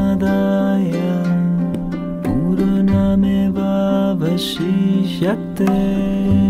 समादाय पूर्णमेवावशिष्यते।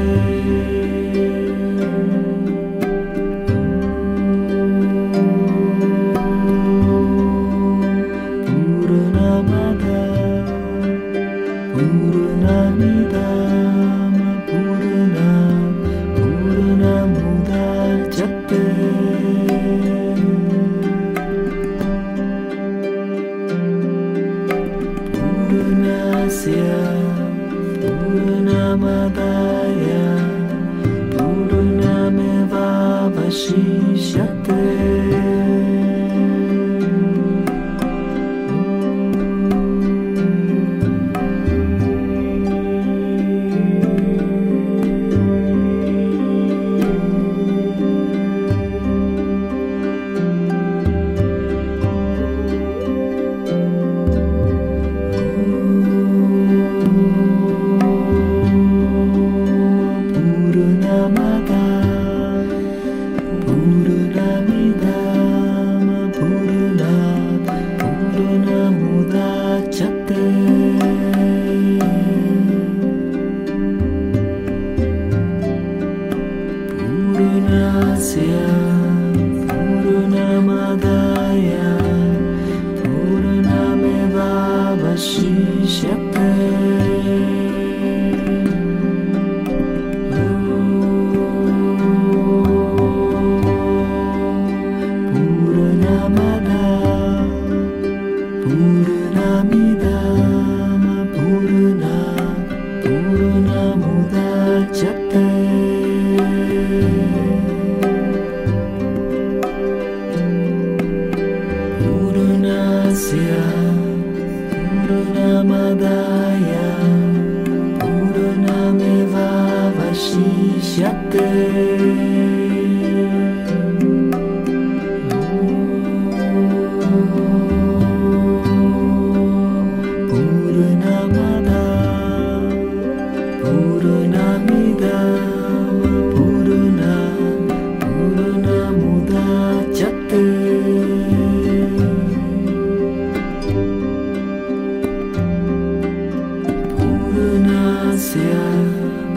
या mama 是啊